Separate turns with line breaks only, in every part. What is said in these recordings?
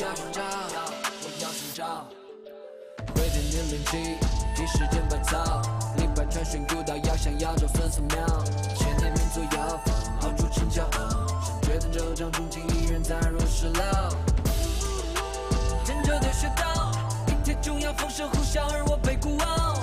要寻找我要寻找归零零七替时间拔草泥板传旋裤倒药想要找孙思邈前天民族谣熬出成骄傲想这场重一人在入十牢。真正的雪道冰天重要风声呼啸而我被孤傲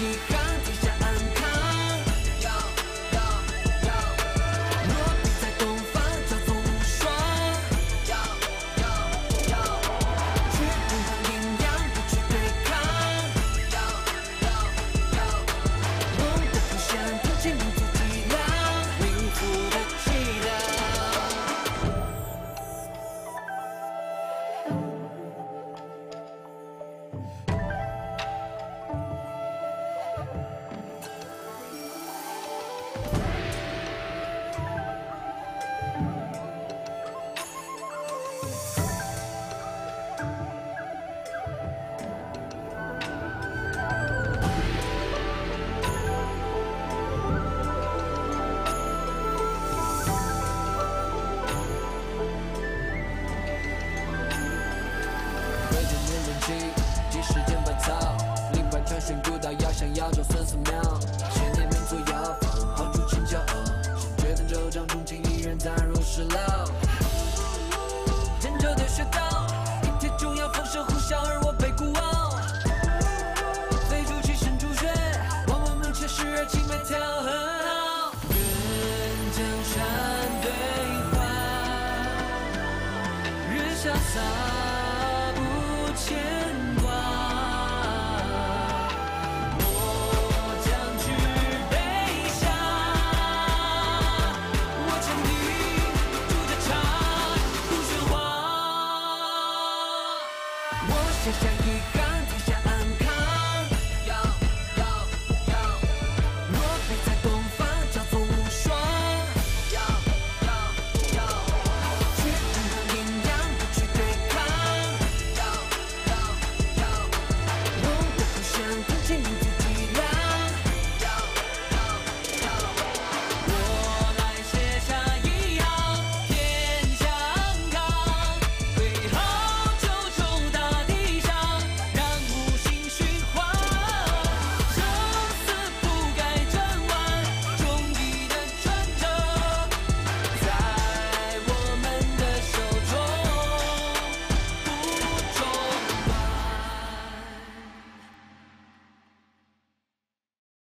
写下一行，见年零七，第时间拔草，林班传讯古道，要向亚洲孙思邈。千年民族摇放，好筑成骄傲，深觉得州长重庆依然在若石牢。郑州的雪道，地铁中央风声呼啸，而我被孤傲。飞出去深珠水，望闻问切时而情脉调和好。跟江山对话，日潇洒 Resistance.